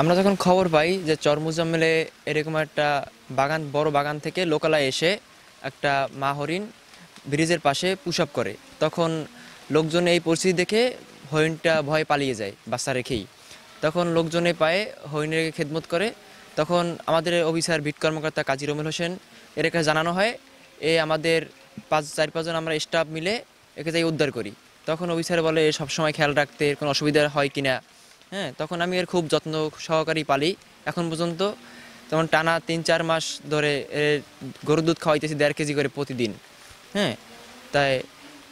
আমরা যখন খবর পাই যে চর মুজাম্মেলে এরকম একটা বাগান, বড় বাগান থেকে লোকালয়ে এসে একটা মা হরিণ ব্রিজের পাশে পুশ আপ করে, তখন লোকজন এই পরিস্থিতি দেখে হরিণটা ভয়ে পালিয়ে যায়, বাচ্চা রেখেই। তখন লোকজনে পায়ে হরিণের খেদমত করে, তখন আমাদের অফিসার ভিট কর্মকর্তা কাজী রমিল হোসেন এর কাছে জানানো হয়, এ আমাদের পাঁচ, চার পাঁচজন আমরা স্টাফ মিলে একে যাই উদ্ধার করি। তখন অফিসার বলে সব সময় খেয়াল রাখতে কোনো অসুবিধা হয় কিনা হ্যাঁ তখন আমি এর খুব যত্ন সহকারী পালি। এখন পর্যন্ত তখন টানা তিন চার মাস ধরে গরুর দুধ খাওয়াইতেছি দেড় কেজি করে প্রতিদিন। হ্যাঁ তাই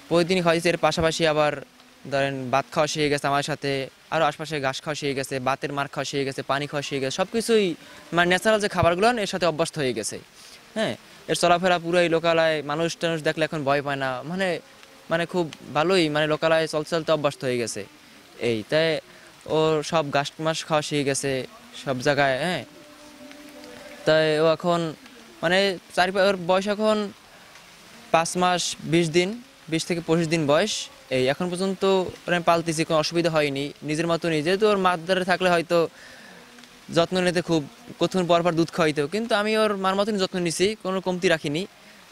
প্রতিদিন খাওয়াইতেছি। এর পাশাপাশি আবার ধরেন ভাত খাওয়া শিখে গেছে আমার সাথে আরও আশপাশে ঘাস খাওয়া শিখে গেছে বাতের মার খাওয়া শিখে গেছে পানি খাওয়া শিখে গেছে সব কিছুই মানে ন্যাচারাল যে খাবারগুলো না, এর সাথে অভ্যস্ত হয়ে গেছে। হ্যাঁ এর চলাফেরা পুরোই লোকালয় মানুষ টানুষ দেখলে এখন ভয় পায় না। মানে মানে খুব ভালোই মানে লোকালয়ে চলতে চলতে অভ্যস্ত হয়ে গেছে। এই তাই ও সব ঘাস মাস খাওয়া শিখে গেছে, সব জায়গায় হ্যাঁ। তাই ও এখন মানে চারি ওর বয়স এখন পাঁচ মাস বিশ দিন, বিশ থেকে পঁচিশ দিন বয়স। এই এখন পর্যন্ত আমি পালতেছি, কোনো অসুবিধা হয়নি। নিজের মতনই, যেহেতু ওর মাদারে থাকলে হয়তো যত্ন নিতে খুব কতক্ষণ পর পর দুধ খাওয়াইতো। কিন্তু আমি ওর মার মতনই যত্ন নিছি, কোনো কমতি রাখিনি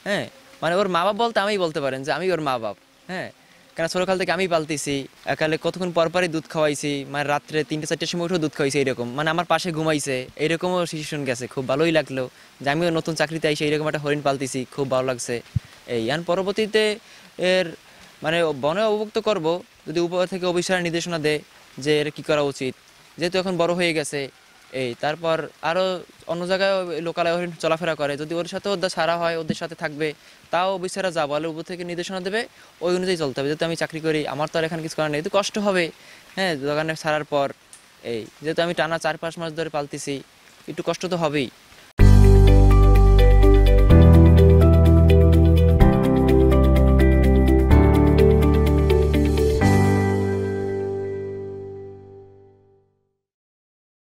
হ্যাঁ। মানে ওর মা বাপ বলতে আমিই বলতে পারেন যে আমি ওর মা বাপ হ্যাঁ কেন ছোটকাল থেকে আমি পালতেছি। একালে কতক্ষণ পর পরই দুধ খাওয়াইছি মানে রাত্রে তিনটে চারটের সময় উঠেও দুধ খাওয়াইছি এইরকম মানে আমার পাশে ঘুমাইছে এইরকমও সিচুয়েশন গেছে, খুব ভালোই লাগল। যে আমিও নতুন চাকরিতে আইসি এইরকম একটা হরিণ পালতেছি, খুব ভালো লাগছে। এই, আর পরবর্তীতে এর মানে বনে অবভুক্ত করব, যদি উপর থেকে অফিসার নির্দেশনা দেয় যে এর কী করা উচিত। যেহেতু এখন বড় হয়ে গেছে এই, তারপর আরও অন্য জায়গায় লোকালয় চলাফেরা করে। যদি ওর সাথে ওদের সারা হয়, ওদের সাথে থাকবে, তাও অফিসাররা যা বলে উপর থেকে নির্দেশনা দেবে, ওই অনুযায়ী চলতে হবে। যেহেতু আমি চাকরি করি, আমার তো আর এখানে কিছু করার নেই। কষ্ট হবে হ্যাঁ দোকানে সারার পর, এই, যেহেতু আমি টানা চার পাঁচ মাস ধরে পালতেছি, একটু কষ্ট তো হবেই।